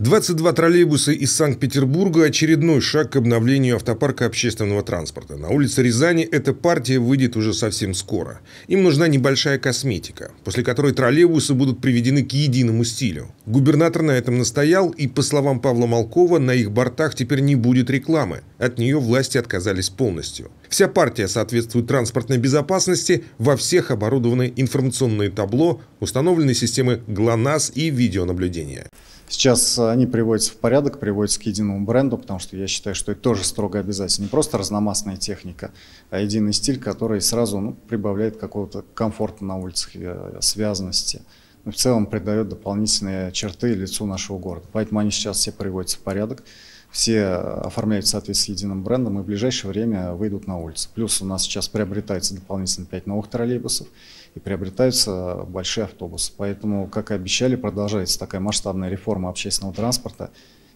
22 троллейбуса из Санкт-Петербурга – очередной шаг к обновлению автопарка общественного транспорта. На улице Рязани эта партия выйдет уже совсем скоро. Им нужна небольшая косметика, после которой троллейбусы будут приведены к единому стилю. Губернатор на этом настоял, и, по словам Павла Малкова, на их бортах теперь не будет рекламы. От нее власти отказались полностью. Вся партия соответствует транспортной безопасности, во всех оборудованы информационные табло, установлены системы ГЛОНАСС и видеонаблюдения. Сейчас они приводятся в порядок, приводятся к единому бренду, потому что я считаю, что это тоже строго обязательно. Не просто разномастная техника, а единый стиль, который сразу ну, прибавляет какого-то комфорта на улицах, э, связанности. Но в целом придает дополнительные черты лицу нашего города. Поэтому они сейчас все приводятся в порядок, все оформляют в соответствии с единым брендом и в ближайшее время выйдут на улицу. Плюс у нас сейчас приобретается дополнительно 5 новых троллейбусов и приобретаются большие автобусы. Поэтому, как и обещали, продолжается такая масштабная реформа общественного транспорта.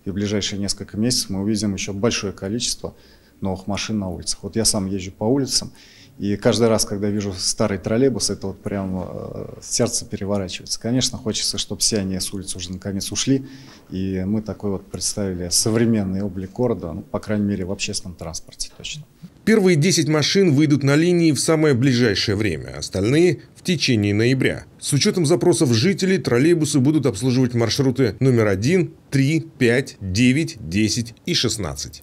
И в ближайшие несколько месяцев мы увидим еще большое количество новых машин на улицах. Вот я сам езжу по улицам, и каждый раз, когда вижу старый троллейбус, это вот прям э, сердце переворачивается. Конечно, хочется, чтобы все они с улицы уже наконец ушли, и мы такой вот представили современный облик города, ну, по крайней мере, в общественном транспорте точно. Первые 10 машин выйдут на линии в самое ближайшее время, остальные – в течение ноября. С учетом запросов жителей, троллейбусы будут обслуживать маршруты номер 1, 3, 5, 9, 10 и 16.